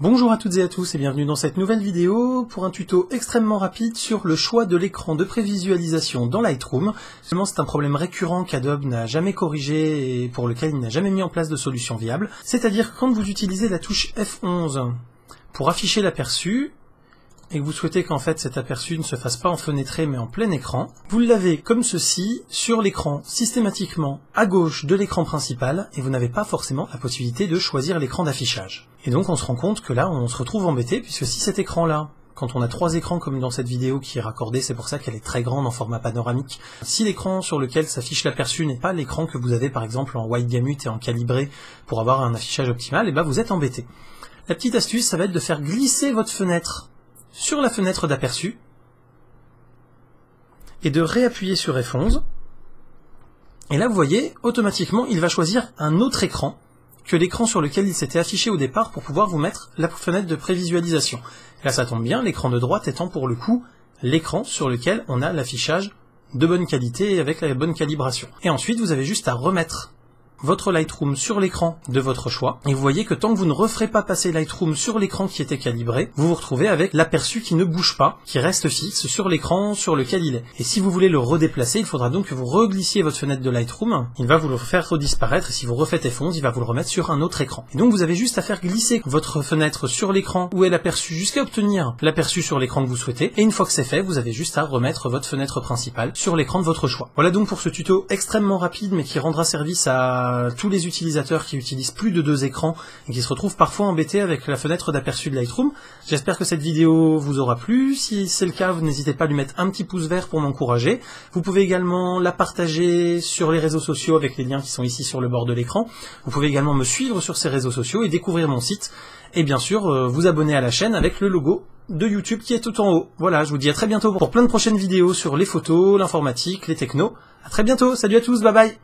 Bonjour à toutes et à tous et bienvenue dans cette nouvelle vidéo pour un tuto extrêmement rapide sur le choix de l'écran de prévisualisation dans Lightroom. C'est un problème récurrent qu'Adobe n'a jamais corrigé et pour lequel il n'a jamais mis en place de solution viable. C'est-à-dire quand vous utilisez la touche F11 pour afficher l'aperçu, et que vous souhaitez qu'en fait cet aperçu ne se fasse pas en fenêtré mais en plein écran, vous l'avez comme ceci sur l'écran systématiquement à gauche de l'écran principal et vous n'avez pas forcément la possibilité de choisir l'écran d'affichage. Et donc on se rend compte que là on se retrouve embêté puisque si cet écran là quand on a trois écrans comme dans cette vidéo qui est raccordée, c'est pour ça qu'elle est très grande en format panoramique. Si l'écran sur lequel s'affiche l'aperçu n'est pas l'écran que vous avez par exemple en wide gamut et en calibré pour avoir un affichage optimal, et eh ben vous êtes embêté. La petite astuce, ça va être de faire glisser votre fenêtre sur la fenêtre d'aperçu et de réappuyer sur F11. Et là, vous voyez, automatiquement, il va choisir un autre écran que l'écran sur lequel il s'était affiché au départ pour pouvoir vous mettre la fenêtre de prévisualisation. là, ça tombe bien, l'écran de droite étant pour le coup l'écran sur lequel on a l'affichage de bonne qualité et avec la bonne calibration. Et ensuite, vous avez juste à remettre votre Lightroom sur l'écran de votre choix. Et vous voyez que tant que vous ne referez pas passer Lightroom sur l'écran qui était calibré, vous vous retrouvez avec l'aperçu qui ne bouge pas, qui reste fixe sur l'écran sur lequel il est. Et si vous voulez le redéplacer, il faudra donc que vous reglissiez votre fenêtre de Lightroom. Il va vous le faire redisparaître et si vous refaites F11, il va vous le remettre sur un autre écran. Et donc vous avez juste à faire glisser votre fenêtre sur l'écran où est l'aperçu jusqu'à obtenir l'aperçu sur l'écran que vous souhaitez. Et une fois que c'est fait, vous avez juste à remettre votre fenêtre principale sur l'écran de votre choix. Voilà donc pour ce tuto extrêmement rapide mais qui rendra service à tous les utilisateurs qui utilisent plus de deux écrans et qui se retrouvent parfois embêtés avec la fenêtre d'aperçu de Lightroom. J'espère que cette vidéo vous aura plu. Si c'est le cas, vous n'hésitez pas à lui mettre un petit pouce vert pour m'encourager. Vous pouvez également la partager sur les réseaux sociaux avec les liens qui sont ici sur le bord de l'écran. Vous pouvez également me suivre sur ces réseaux sociaux et découvrir mon site. Et bien sûr, euh, vous abonner à la chaîne avec le logo de YouTube qui est tout en haut. Voilà, je vous dis à très bientôt pour plein de prochaines vidéos sur les photos, l'informatique, les technos. À très bientôt, salut à tous, bye bye